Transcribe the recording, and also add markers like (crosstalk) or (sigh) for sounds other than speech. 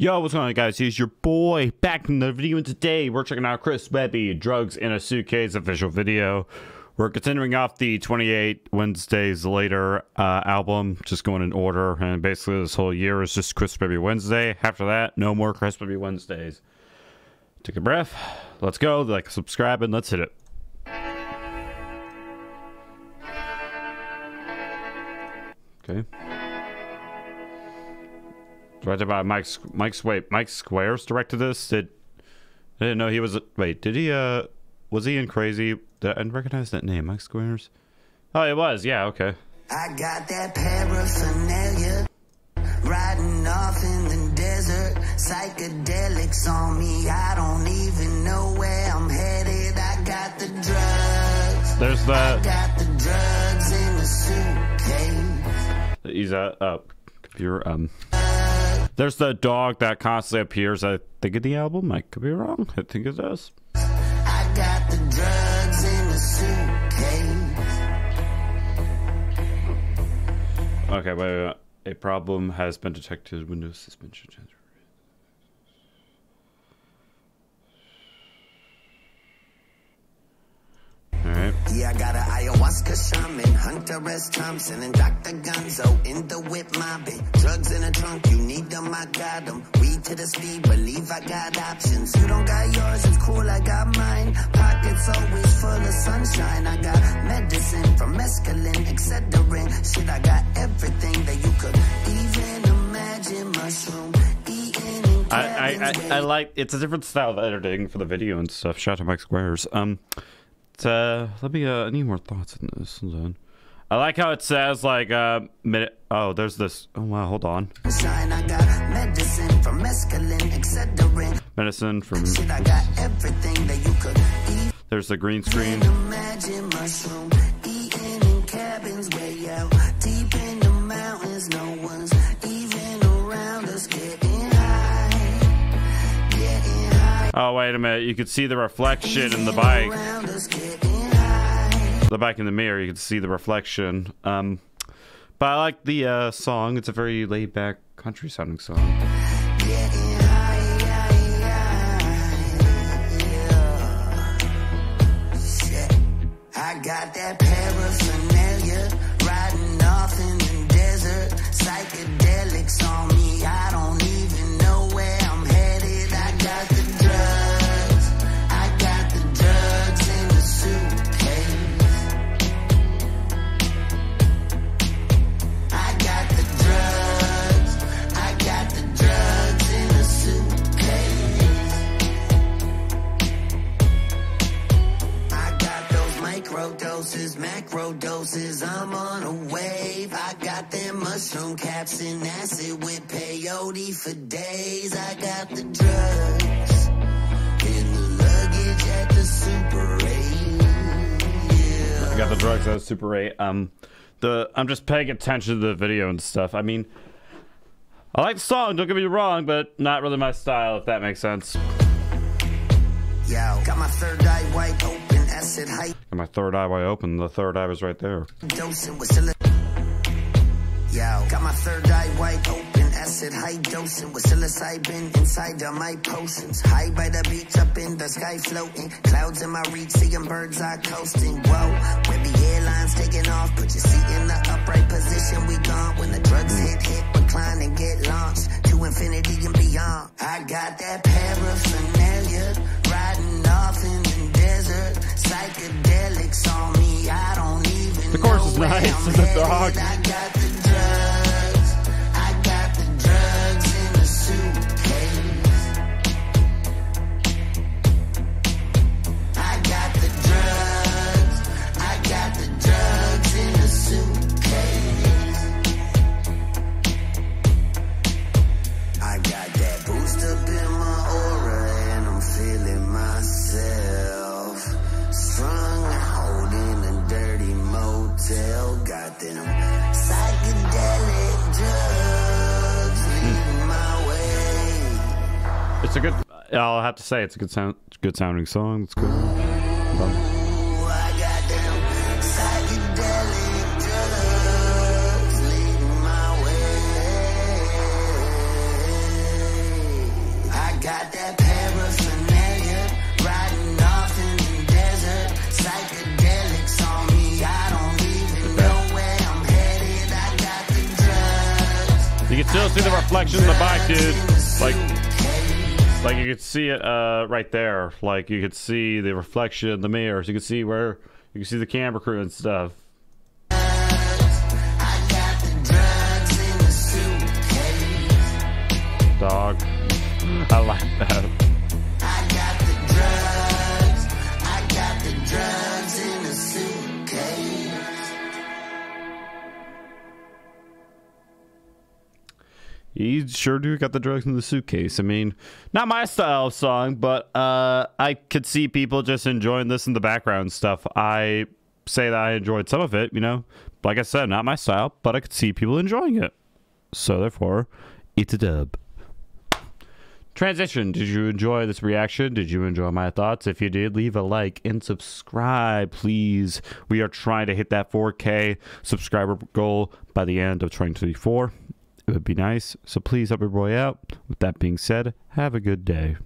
Yo, what's going on, guys? Here's your boy back in the video, and today we're checking out Chris Webby, Drugs in a Suitcase official video. We're continuing off the 28 Wednesdays Later uh, album, just going in order, and basically this whole year is just Chris Webby Wednesday. After that, no more Chris Webby Wednesdays. Take a breath. Let's go. Like, subscribe, and let's hit it. Okay. Directed by Mike Mike wait Mike Squares directed this. Did I didn't know he was wait did he uh was he in Crazy? I recognize that name Mike Squares? Oh, it was yeah okay. I got that paraphernalia riding off in the desert, psychedelics on me. I don't even know where I'm headed. I got the drugs. There's that. got the drugs in the suitcase. He's a uh, computer. Um, there's the dog that constantly appears. I think in the album. I could be wrong. I think it does. I got the drugs in the suitcase. Okay, wait, wait. A problem has been detected. Windows suspension. Alright. Yeah, I got an shaman, Hunter S. Thompson, and Dr. Gonzo in the whip mobbing. Drugs in the trunk, you need them, I got them. Weed to the speed, believe I got options. You don't got yours, it's cool, I got mine. Pockets always full of sunshine. I got medicine from mescaline, Excedrin. Shit, I got everything that you could even imagine. Mushroom, I, I, I, I like it's a different style of editing for the video and stuff. Shout out to Mike Squares. Um, uh, let me. Uh, I need more thoughts in this. Hold. I like how it says like uh minute. Oh, there's this. Oh wow, hold on. Shine, I got medicine from mescaline, Medicine from. Shit, I got everything that you could even There's the green screen. imagine. Mushroom, eating in cabins way out deep in the mountains. No one's even around us getting high, getting high. Oh wait a minute. You could see the reflection in the bike. The bike in the mirror. You can see the reflection. Um, but I like the uh song. It's a very laid back country sounding song. I got that I'm on a wave. I got them mushroom caps and acid with peyote for days. I got the drugs in the luggage at the Super 8. Yeah. I got the drugs at the Super 8. Um, the I'm just paying attention to the video and stuff. I mean, I like the song. Don't get me wrong, but not really my style. If that makes sense. Yo, got my third eye wide open, acid high And my third eye wide open. The third eye was right there. Yo, got my third eye wide open, acid high dosing with psilocybin inside of my potions. High by the beach, up in the sky floating. Clouds in my reach, seeing birds eye coasting. Whoa, Airlines taking off. Put your seat in the upright position. We gone when the drugs hit, hit, recline and get launched to infinity and beyond. I got that paraphernalia The course is nice, the dog. It's a good. I'll have to say it's a good sound, good sounding song. It's good. Drugs. You can still see the reflection in the bike, dude. Like, like you could see it uh, right there. Like you could see the reflection the mirrors. You could see where you can see the camera crew and stuff. Dog. (laughs) I like that. You sure do got the drugs in the suitcase. I mean, not my style of song, but uh, I could see people just enjoying this in the background stuff. I say that I enjoyed some of it, you know. Like I said, not my style, but I could see people enjoying it. So therefore, it's a dub. Transition. Did you enjoy this reaction? Did you enjoy my thoughts? If you did, leave a like and subscribe, please. We are trying to hit that 4K subscriber goal by the end of 2024. It would be nice. So please help your boy out. With that being said, have a good day.